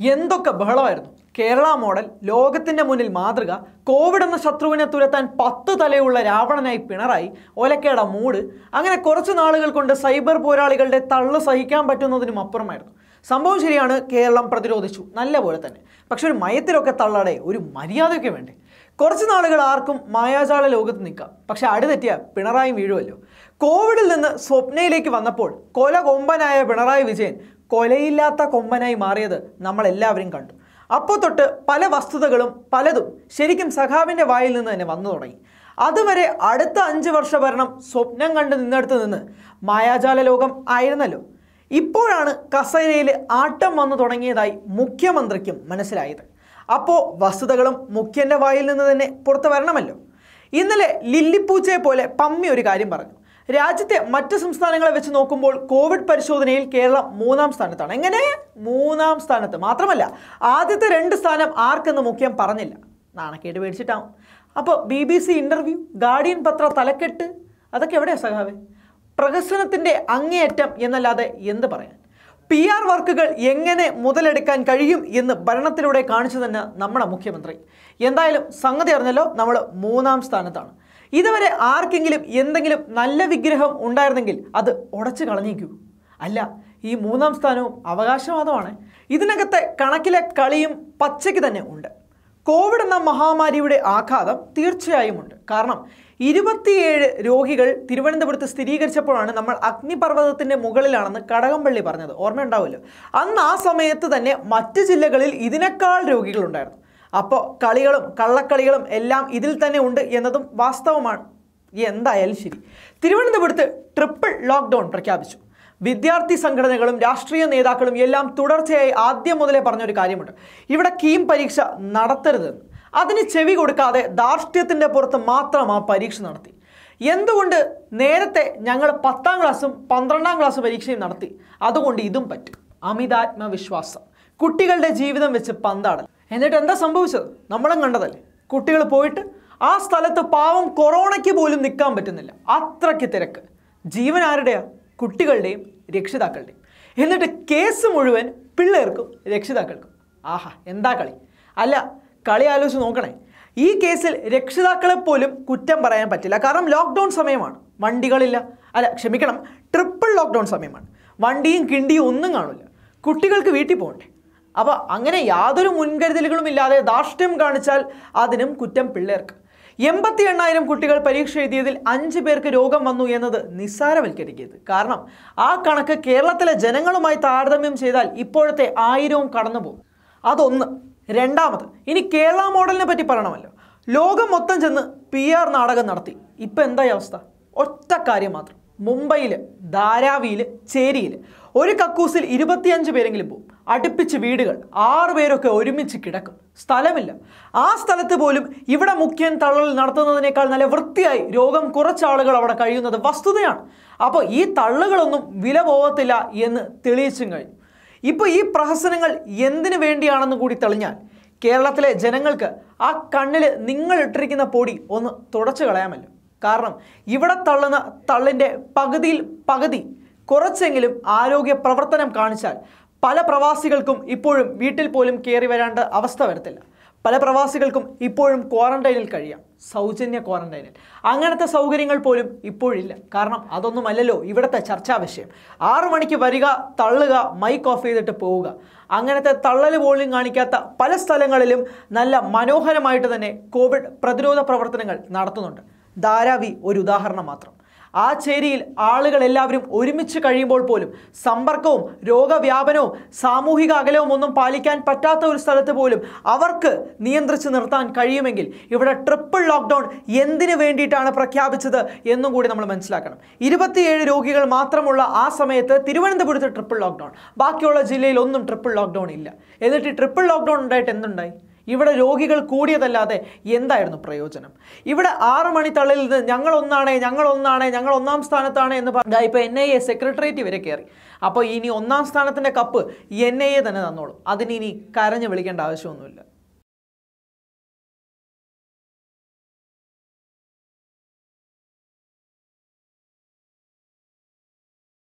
എന്തൊക്കെ ബഹളമായിരുന്നു? കേരള മോഡൽ ലോകത്തിന്റെ മുന്നിൽ മാതൃക കോവിഡ് എന്ന ശത്രുവിനെ തുരത്താൻ പത്ത് തലയുള്ള രാവണനായി പിണറായി ഒലക്കേട മൂട് അങ്ങനെ കുറച്ച് നാളുകൾ കൊണ്ട് സൈബർ പോരാളികളുടെ തള്ളു സഹിക്കാൻ പറ്റുന്നതിനും അപ്പുറമായിരുന്നു. സംഭവം ശരിയാണ് കേരളം പ്രതിരോധിച്ചു. നല്ല പോലെ തന്നെ. പക്ഷെ ഒരു മയത്തിലൊക്കെ തള്ളാടെ ഒരു മര്യാദയൊക്കെ വേണ്ടേ? കുറച്ച് നാളുകൾ ആർക്കും മായാജാല ലോകത്ത് നിൽക്കാം. പക്ഷെ അടുതെറ്റിയ പിണറായി വീഴുമല്ലോ കോവിഡിൽ നിന്ന് സ്വപ്നയിലേക്ക് വന്നപ്പോൾ കൊല കൊമ്പനായ പിണറായി വിജയൻ കൊലയില്ലാത്ത കൊമ്പനായി മാറിയത് നമ്മളെല്ലാവരും കണ്ടു. അപ്പോൾ തൊട്ട് പല വസ്തുതകളും പലതും ശരിക്കും സഖാവിന്റെ വായിൽ നിന്ന് തന്നെ വന്നു തുടങ്ങി. അതുവരെ അടുത്ത അഞ്ച് വർഷ ഭരണം സ്വപ്നം കണ്ട് നിന്നെടുത്ത് നിന്ന് മായാജാല ലോകം ആയിരുന്നല്ലോ. ഇപ്പോഴാണ് കസേരയിൽ ആട്ടം വന്നു തുടങ്ങിയതായി മുഖ്യമന്ത്രിക്കും മനസ്സിലായത്. അപ്പോൾ വസ്തുതകളും മുഖ്യന്റെ വായിൽ നിന്ന് തന്നെ പുറത്തു വരണമല്ലോ. ഇന്നലെ ലില്ലിപ്പൂച്ചയെ പോലെ പമ്മി ഒരു കാര്യം പറഞ്ഞു. രാജ്യത്തെ മറ്റ് സംസ്ഥാനങ്ങളെ വെച്ച് നോക്കുമ്പോൾ കോവിഡ് പരിശോധനയിൽ കേരളം മൂന്നാം സ്ഥാനത്താണ്. എങ്ങനെ? മൂന്നാം സ്ഥാനത്ത്. മാത്രമല്ല ആദ്യത്തെ രണ്ട് സ്ഥാനം ആർക്കെന്ന് മുഖ്യം പറഞ്ഞില്ല. നാണക്കേട് മേടിച്ചിട്ടാവും. അപ്പോൾ B B C interview Guardian പത്ര തലക്കെട്ട് അതൊക്കെ എവിടെയാണ് സഖാവേ? പ്രഹസനത്തിന്റെ അങ്ങേയറ്റം എന്നല്ലാതെ എന്ത് പറയാൻ? പി ആർ വർക്കുകൾ എങ്ങനെ മുതലെടുക്കാൻ കഴിയും എന്ന് ഭരണത്തിലൂടെ കാണിച്ചു തന്നെ നമ്മുടെ മുഖ്യമന്ത്രി. എന്തായാലും സംഗതി അറിഞ്ഞല്ലോ നമ്മൾ മൂന്നാം സ്ഥാനത്താണ്. ഇതുവരെ ആർക്കെങ്കിലും എന്തെങ്കിലും നല്ല വിഗ്രഹം ഉണ്ടായിരുന്നെങ്കിൽ അത് ഉടച്ചു കളഞ്ഞേക്കൂ അല്ല ഈ മൂന്നാം സ്ഥാനവും അവകാശവാദമാണ്. ഇതിനകത്തെ കണക്കിലെ കളിയും പച്ചയ്ക്ക് തന്നെ ഉണ്ട്. കോവിഡ് എന്ന മഹാമാരിയുടെ ആഘാതം തീർച്ചയായും ഉണ്ട്. കാരണം ഇരുപത്തിയേഴ് രോഗികൾ തിരുവനന്തപുരത്ത് സ്ഥിരീകരിച്ചപ്പോഴാണ് നമ്മൾ അഗ്നിപർവതത്തിന്റെ മുകളിലാണെന്ന് കടകംപള്ളി പറഞ്ഞത്. ഓർമ്മയുണ്ടാവുമല്ലോ? അന്ന് ആ സമയത്ത് തന്നെ മറ്റ് ജില്ലകളിൽ ഇതിനേക്കാൾ രോഗികളുണ്ടായിരുന്നു അപ്പോൾ കളികളും കള്ളക്കളികളും എല്ലാം ഇതിൽ തന്നെ ഉണ്ട് എന്നതും വാസ്തവമാണ്. എന്തായാലും ശരി. തിരുവനന്തപുരത്ത് ട്രിപ്പിൾ ലോക്ക്ഡൗൺ പ്രഖ്യാപിച്ചു. വിദ്യാർത്ഥി സംഘടനകളും രാഷ്ട്രീയ നേതാക്കളും എല്ലാം തുടർച്ചയായി ആദ്യം മുതലേ പറഞ്ഞൊരു കാര്യമുണ്ട്. ഇവിടെ കീം പരീക്ഷ നടത്തരുതെന്ന് അതിന് ചെവി കൊടുക്കാതെ ധാർഷ്ട്യത്തിന്റെ പുറത്ത് മാത്രം ആ പരീക്ഷ നടത്തി. എന്തുകൊണ്ട് നേരത്തെ ഞങ്ങൾ പത്താം ക്ലാസ്സും പന്ത്രണ്ടാം ക്ലാസ് പരീക്ഷയും നടത്തി? അതുകൊണ്ട് ഇതും പറ്റും. അമിതാത്മവിശ്വാസം. കുട്ടികളുടെ ജീവിതം വെച്ച് പന്താടൽ. എന്നിട്ട് എന്താ സംഭവിച്ചത്? നമ്മളും കണ്ടതല്ലേ? കുട്ടികൾ പോയിട്ട് ആ സ്ഥലത്ത് പാവം കൊറോണയ്ക്ക് പോലും നിൽക്കാൻ പറ്റുന്നില്ല. അത്രയ്ക്ക് തിരക്ക്. ജീവൻ ആരുടെയാ? കുട്ടികളുടെയും രക്ഷിതാക്കളുടെയും. എന്നിട്ട് കേസ് മുഴുവൻ പിള്ളേർക്കും രക്ഷിതാക്കൾക്കും. ആഹാ എന്താ കളി? അല്ല കളി ആലോചിച്ച് നോക്കണേ. ഈ കേസിൽ രക്ഷിതാക്കളെ പോലും കുറ്റം പറയാൻ പറ്റില്ല. കാരണം ലോക്ക്ഡൗൺ സമയമാണ്. വണ്ടികളില്ല. അല്ല ക്ഷമിക്കണം ട്രിപ്പിൾ ലോക്ക്ഡൗൺ സമയമാണ്. വണ്ടിയും കിണ്ടിയും ഒന്നും കാണില്ല കുട്ടികൾക്ക് വീട്ടിൽ പോകണ്ടേ? അപ്പോൾ അങ്ങനെ യാതൊരു മുൻകരുതലുകളും ഇല്ലാതെ ധാർഷ്ട്യം കാണിച്ചാൽ അതിനും കുറ്റം പിള്ളേർക്ക്. എൺപത്തി എണ്ണായിരം കുട്ടികൾ പരീക്ഷ എഴുതിയതിൽ അഞ്ച് പേർക്ക് രോഗം വന്നു എന്നത് നിസ്സാരവൽക്കരിക്കരുത്. കാരണം ആ കണക്ക് കേരളത്തിലെ ജനങ്ങളുമായി താരതമ്യം ചെയ്താൽ ഇപ്പോഴത്തെ ആയിരവും കടന്നു പോകും അതൊന്ന്. രണ്ടാമത് ഇനി കേരള മോഡലിനെ പറ്റി പറയണമല്ലോ. ലോകം മൊത്തം ചെന്ന് പി ആർ നാടകം നടത്തി. ഇപ്പം എന്തായി അവസ്ഥ? ഒറ്റ കാര്യം മാത്രം. മുംബൈയിൽ ധാരാവിയിൽ ചേരിയിൽ ഒരു കക്കൂസിൽ ഇരുപത്തിയഞ്ച് പേരെങ്കിലും പോകും. അടുപ്പിച്ച് വീടുകൾ. ആറു പേരൊക്കെ ഒരുമിച്ച് കിടക്കും. സ്ഥലമില്ല. ആ സ്ഥലത്ത് പോലും ഇവിടെ മുഖ്യൻ തള്ളൽ നടത്തുന്നതിനേക്കാൾ നല്ല വൃത്തിയായി രോഗം കുറച്ച് ആളുകൾ അവിടെ കഴിയുന്നത് വസ്തുതയാണ്. അപ്പോൾ ഈ തള്ളുകളൊന്നും വില പോകത്തില്ല എന്ന് തെളിയിച്ചും കഴിഞ്ഞു. ഇപ്പോൾ ഈ പ്രഹസനങ്ങൾ എന്തിനു വേണ്ടിയാണെന്ന് കൂടി തെളിഞ്ഞാൽ കേരളത്തിലെ ജനങ്ങൾക്ക് ആ കണ്ണിൽ നിങ്ങൾ ഇട്ടിരിക്കുന്ന പൊടി ഒന്ന് തുടച്ചു കളയാമല്ലോ. കാരണം ഇവിടെ തള്ളുന്ന തള്ളിന്റെ പകുതിയിൽ പകുതി കുറച്ചെങ്കിലും ആരോഗ്യ പ്രവർത്തനം കാണിച്ചാൽ പല പ്രവാസികൾക്കും ഇപ്പോഴും വീട്ടിൽ പോലും കയറി വരാണ്ട് അവസ്ഥ വരത്തില്ല. പല പ്രവാസികൾക്കും ഇപ്പോഴും ക്വാറന്റൈനിൽ കഴിയാം. സൗജന്യ ക്വാറന്റൈനിൽ. അങ്ങനത്തെ സൗകര്യങ്ങൾ പോലും ഇപ്പോഴില്ല. കാരണം അതൊന്നുമല്ലല്ലോ ഇവിടുത്തെ ചർച്ചാ വിഷയം. ആറു മണിക്ക് വരിക തള്ളുക മൈക്ക് ഓഫ് ചെയ്തിട്ട് പോവുക. അങ്ങനത്തെ തള്ളൽ പോലും കാണിക്കാത്ത പല സ്ഥലങ്ങളിലും നല്ല മനോഹരമായിട്ട് തന്നെ കോവിഡ് പ്രതിരോധ പ്രവർത്തനങ്ങൾ നടത്തുന്നുണ്ട്. ധാരാവി ഒരു ഉദാഹരണം മാത്രം. ആ ചേരിയിൽ ആളുകൾ എല്ലാവരും ഒരുമിച്ച് കഴിയുമ്പോൾ പോലും സമ്പർക്കവും രോഗവ്യാപനവും സാമൂഹിക അകലവും ഒന്നും പാലിക്കാൻ പറ്റാത്ത ഒരു സ്ഥലത്ത് പോലും അവർക്ക് നിയന്ത്രിച്ച് നിർത്താൻ കഴിയുമെങ്കിൽ ഇവിടെ ട്രിപ്പിൾ ലോക്ക്ഡൗൺ എന്തിനു വേണ്ടിയിട്ടാണ് പ്രഖ്യാപിച്ചത് എന്നും കൂടി നമ്മൾ മനസ്സിലാക്കണം. ഇരുപത്തിയേഴ് രോഗികൾ മാത്രമുള്ള ആ സമയത്ത് തിരുവനന്തപുരത്ത് ട്രിപ്പിൾ ലോക്ക്ഡൗൺ. ബാക്കിയുള്ള ജില്ലയിൽ ഒന്നും ട്രിപ്പിൾ ലോക്ക്ഡൗൺ ഇല്ല. എന്നിട്ട് ട്രിപ്പിൾ ലോക്ക്ഡൗൺ ഉണ്ടായിട്ട് എന്തുണ്ടായി? ഇവിടെ രോഗികൾ കൂടിയതല്ലാതെ എന്തായിരുന്നു പ്രയോജനം? ഇവിടെ ആറ് മണി തള്ളിൽ നിന്ന് ഞങ്ങൾ ഒന്നാണ് ഞങ്ങൾ ഒന്നാണ് ഞങ്ങൾ ഒന്നാം സ്ഥാനത്താണ് എന്ന് പറഞ്ഞാൽ ഇപ്പോൾ എൻ ഐ എ സെക്രട്ടേറിയറ്റ് വരെ കയറി അപ്പോൾ ഇനി ഒന്നാം സ്ഥാനത്തിന്റെ കപ്പ് എൻ ഐ എ തന്നെ തന്നോളൂ. അതിനി ഇനി കരഞ്ഞ് വിളിക്കേണ്ട ആവശ്യമൊന്നുമില്ല.